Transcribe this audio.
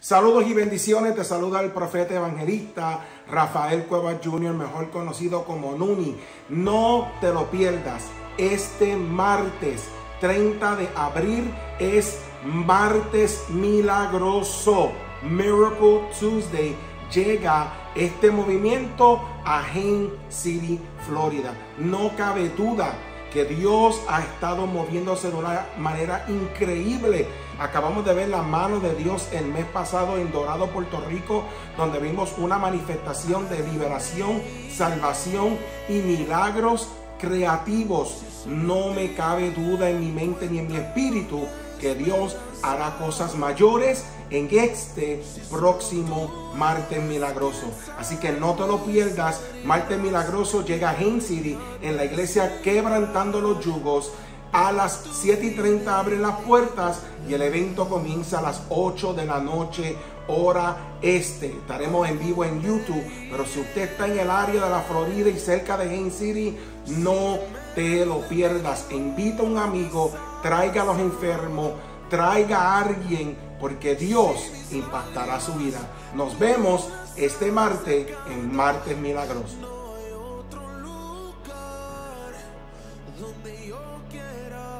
Saludos y bendiciones, te saluda el profeta evangelista Rafael Cuevas Jr., mejor conocido como Nuni. No te lo pierdas, este martes 30 de abril es martes milagroso, Miracle Tuesday. Llega este movimiento a Haines City, Florida. No cabe duda que Dios ha estado moviéndose de una manera increíble. Acabamos de ver la mano de Dios el mes pasado en Dorado, Puerto Rico, donde vimos una manifestación de liberación, salvación y milagros creativos. No me cabe duda en mi mente ni en mi espíritu que Dios hará cosas mayores en este próximo martes milagroso. Así que no te lo pierdas. Martes milagroso llega a Hain City en la iglesia quebrantando los yugos. A las 7 y 30 abren las puertas y el evento comienza a las 8 de la noche, hora este. Estaremos en vivo en YouTube, pero si usted está en el área de la Florida y cerca de Hain City, no te lo pierdas. Invita a un amigo, traiga a los enfermos, traiga a alguien, porque Dios impactará su vida. Nos vemos este martes en Martes Milagroso. Donde yo quiera.